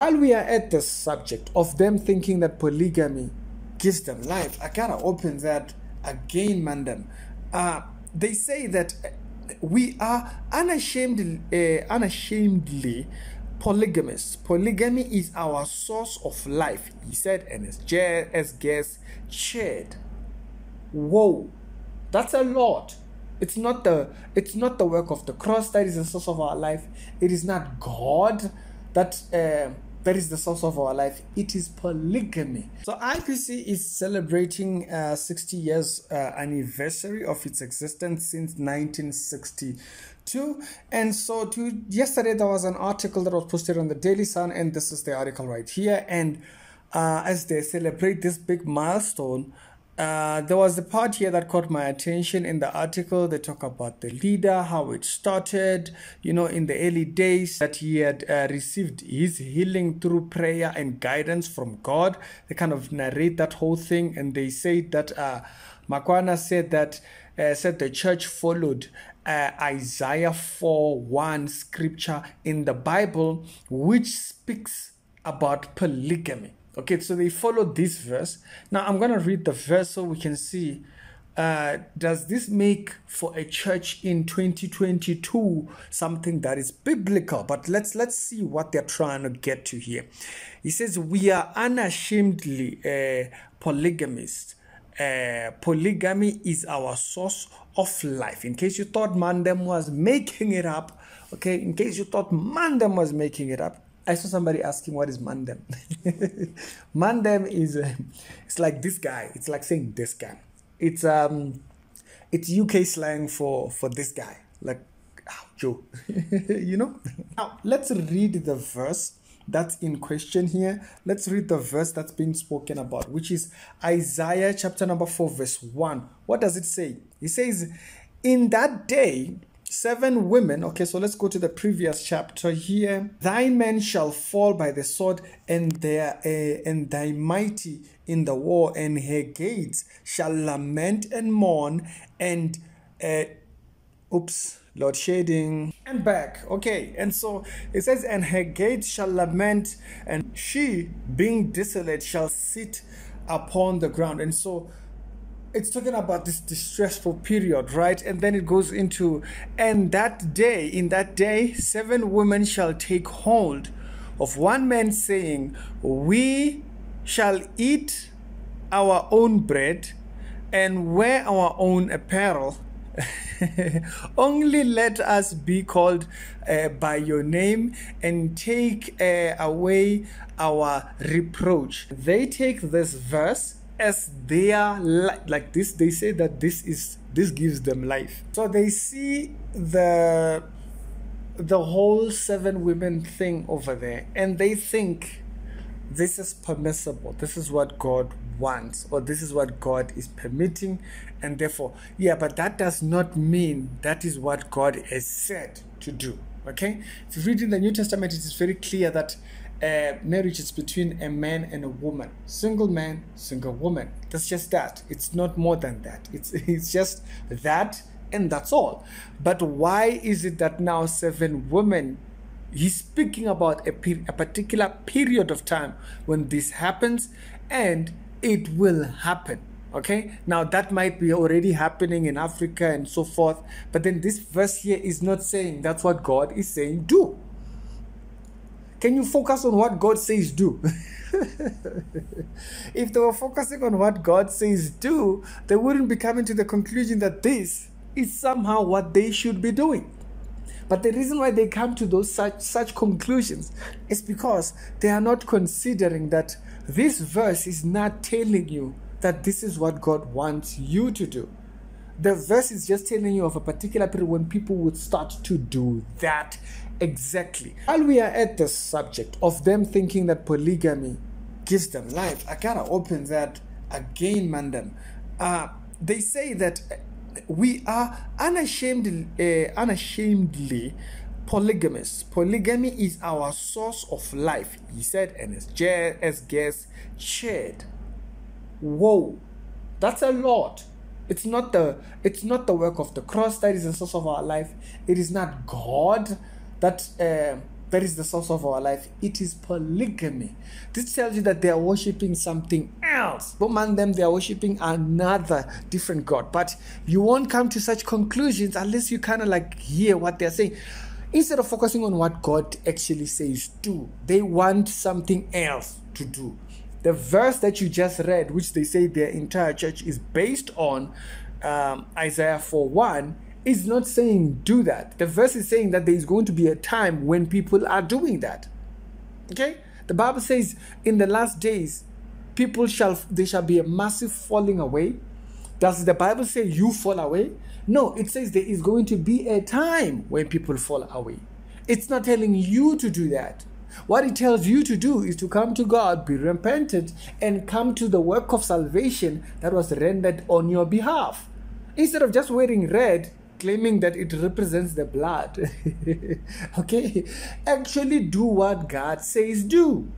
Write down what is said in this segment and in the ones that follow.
While we are at the subject of them thinking that polygamy gives them life, I gotta open that again, Mandem. Uh, they say that we are unashamed, uh, unashamedly polygamous. Polygamy is our source of life, he said, and as, as guests shared. Whoa, that's a lot. It's not the it's not the work of the cross that is the source of our life. It is not God that. Uh, that is the source of our life. It is polygamy. So IPC is celebrating uh, 60 years uh, anniversary of its existence since 1962. And so to yesterday there was an article that was posted on the Daily Sun, and this is the article right here. And uh, as they celebrate this big milestone, uh, there was the part here that caught my attention in the article. They talk about the leader, how it started, you know, in the early days that he had uh, received his healing through prayer and guidance from God. They kind of narrate that whole thing and they say that uh, Makwana said that, uh, said the church followed uh, Isaiah 4 1 scripture in the Bible, which speaks about polygamy. Okay, so they follow this verse. Now I'm going to read the verse so we can see uh, does this make for a church in 2022 something that is biblical? But let's let's see what they're trying to get to here. He says we are unashamedly uh, polygamists. Uh, polygamy is our source of life. In case you thought Mandem was making it up, okay. In case you thought Mandem was making it up, I saw somebody asking what is mandem. mandem is uh, it's like this guy. It's like saying this guy. It's um it's UK slang for for this guy. Like oh, Joe. you know? Now let's read the verse that's in question here. Let's read the verse that's being spoken about, which is Isaiah chapter number 4, verse 1. What does it say? It says, In that day seven women. Okay, so let's go to the previous chapter here. Thy men shall fall by the sword, and their uh, and thy mighty in the war, and her gates shall lament and mourn, and uh, oops. Load shedding and back. Okay, and so it says, and her gates shall lament, and she, being desolate, shall sit upon the ground. And so it's talking about this distressful period, right? And then it goes into, and that day, in that day, seven women shall take hold of one man, saying, We shall eat our own bread and wear our own apparel. Only let us be called uh, by your name and take uh, away our reproach. They take this verse as their li- like this they say that this is this gives them life. So they see the the whole seven women thing over there and they think this is permissible. This is what god wants or this is what god is permitting and therefore yeah but that does not mean that is what god has said to do okay? If you read in the new testament it is very clear that uh, marriage is between a man and a woman. Single man single woman. That's just that. It's not more than that. It's it's just that and that's all. But why is it that now seven women he's speaking about a, a particular period of time when this happens and it will happen okay? Now that might be already happening in africa and so forth but then this verse here is not saying that's what god is saying do can you focus on what God says do? if they were focusing on what God says do, they wouldn't be coming to the conclusion that this is somehow what they should be doing. But the reason why they come to those such such conclusions is because they are not considering that this verse is not telling you that this is what God wants you to do. The verse is just telling you of a particular period when people would start to do that Exactly. While we are at the subject of them thinking that polygamy gives them life, I gotta open that again, Mandem. Uh, they say that we are unashamed, uh, unashamedly polygamous. Polygamy is our source of life, he said, and as, as guests shared. Whoa, that's a lot. It's not the it's not the work of the cross that is the source of our life. It is not God that uh, that is the source of our life. It is polygamy. This tells you that they are worshiping something else. But man, them they are worshiping another different God. But you won't come to such conclusions unless you kind of like hear what they're saying. Instead of focusing on what God actually says do, they want something else to do. The verse that you just read, which they say their entire church is based on um, Isaiah 4 1, is not saying do that. The verse is saying that there is going to be a time when people are doing that. Okay? The Bible says in the last days, people shall there shall be a massive falling away. Does the Bible say you fall away? No, it says there is going to be a time when people fall away. It's not telling you to do that. What it tells you to do is to come to God, be repentant, and come to the work of salvation that was rendered on your behalf. Instead of just wearing red claiming that it represents the blood. okay? Actually, do what God says do.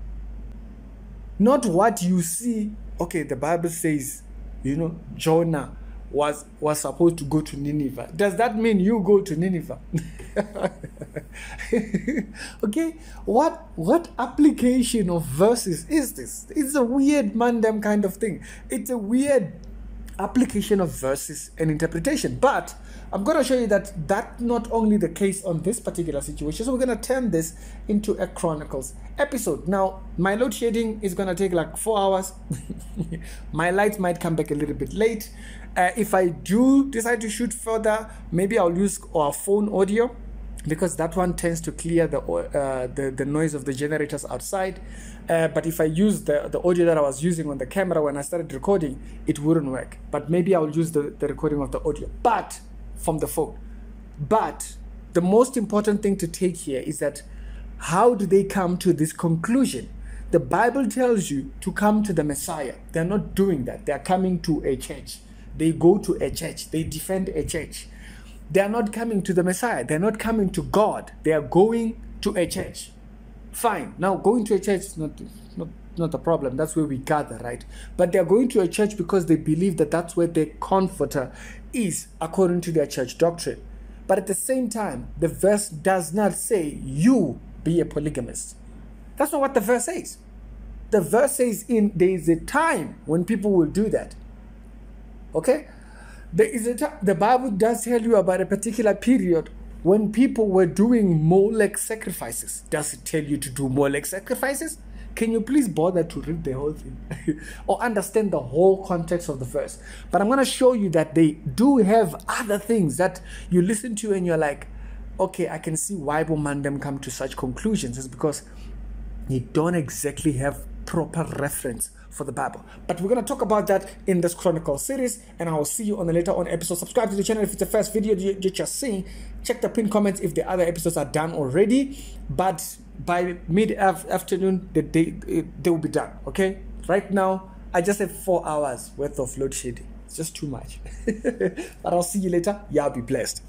Not what you see. Okay, the Bible says, you know, Jonah was was supposed to go to Nineveh. Does that mean you go to Nineveh? okay, what what application of verses is this? It's a weird mandem kind of thing. It's a weird application of verses and interpretation. But I'm going to show you that that's not only the case on this particular situation. So we're going to turn this into a Chronicles episode. Now, my load shedding is going to take like four hours. my lights might come back a little bit late. Uh, if I do decide to shoot further, maybe I'll use our phone audio because that one tends to clear the uh, the, the noise of the generators outside. Uh, but if I use the, the audio that I was using on the camera when I started recording, it wouldn't work. But maybe I'll use the, the recording of the audio, but from the phone. But the most important thing to take here is that how do they come to this conclusion? The Bible tells you to come to the Messiah. They're not doing that. They're coming to a church. They go to a church. They defend a church they are not coming to the Messiah. They're not coming to God. They are going to a church. Fine. Now, going to a church is not, not, not a problem. That's where we gather, right? But they are going to a church because they believe that that's where their comforter is, according to their church doctrine. But at the same time, the verse does not say, you be a polygamist. That's not what the verse says. The verse says in there is a time when people will do that. Okay? There is a the Bible does tell you about a particular period when people were doing Molech sacrifices. Does it tell you to do Molech sacrifices? Can you please bother to read the whole thing or understand the whole context of the verse? But I'm going to show you that they do have other things that you listen to and you're like, okay, I can see why Bomandem come to such conclusions. It's because you don't exactly have proper reference for the Bible. But we're going to talk about that in this Chronicle series, and I will see you on the later on episode. Subscribe to the channel if it's the first video you, you just seeing. Check the pin comments if the other episodes are done already. But by mid afternoon, the day they will be done. Okay. Right now, I just have four hours worth of load shedding. It's just too much. but I'll see you later. Y'all be blessed.